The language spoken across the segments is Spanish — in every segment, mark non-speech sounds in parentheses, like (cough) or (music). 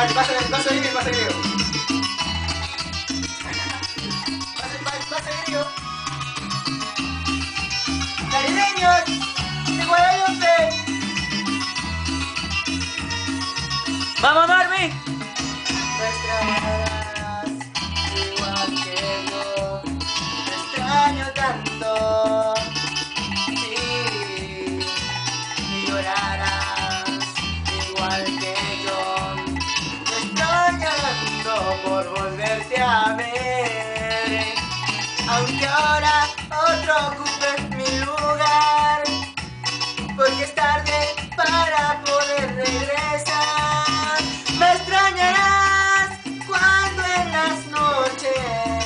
A. Caribeños de Guadalupe. ¡Vamos! Me extrañarás igual que yo. Te extraño tanto. Por volverte a ver. Aunque ahora otro ocupe mi lugar. Porque es tarde para poder regresar. Me extrañarás cuando en las noches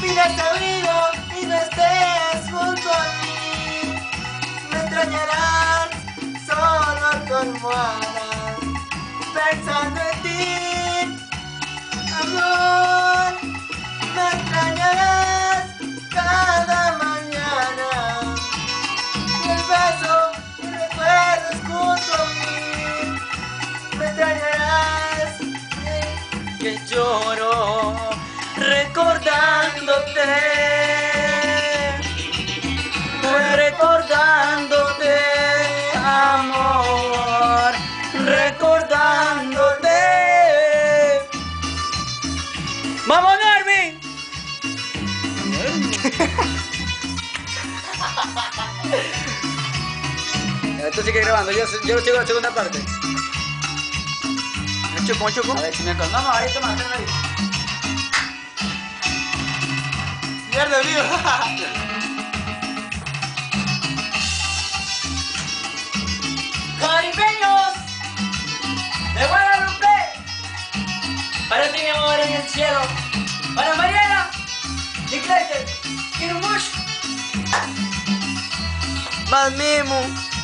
pidas abrigo y no estés junto a mí. Me extrañarás solo tu almohada pensando en ti. Beso y recuerdos junto a mí. Me extrañarás. Que lloro recordándote. Recordándote, amor. Recordándote. (laughs) Esto sigue grabando, yo, yo sigo la segunda parte. ¿Me chupo, me chupo? A ver si me. No, no, ahí toma, toma ahí. Mierda, amigo. (laughs) Caribeños de Guadalupe, para ti mi amor en el cielo, para Mariana, y Clayton, quiero mucho. Más mimo.